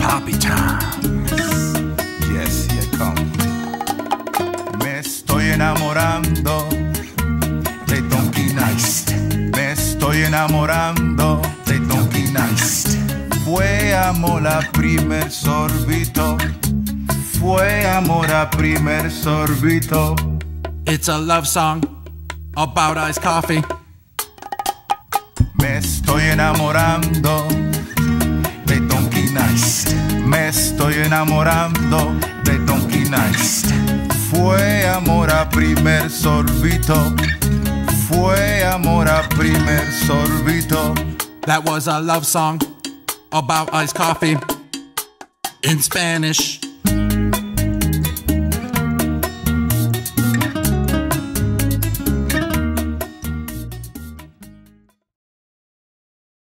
Poppy time. Yes, here I come. Me estoy enamorando de Donkey Nice. Me estoy enamorando de Donkey Nice. Fue amor a primer sorbito. Fue amor a primer sorbito. It's a love song about iced coffee. Me estoy enamorando de Donkey Nice. Me estoy enamorando de Donkey Nice. Fue amor a primer sorbito. Fue amor a primer sorbito. That was a love song about iced coffee in Spanish.